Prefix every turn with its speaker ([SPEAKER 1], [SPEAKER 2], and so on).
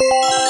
[SPEAKER 1] Bye.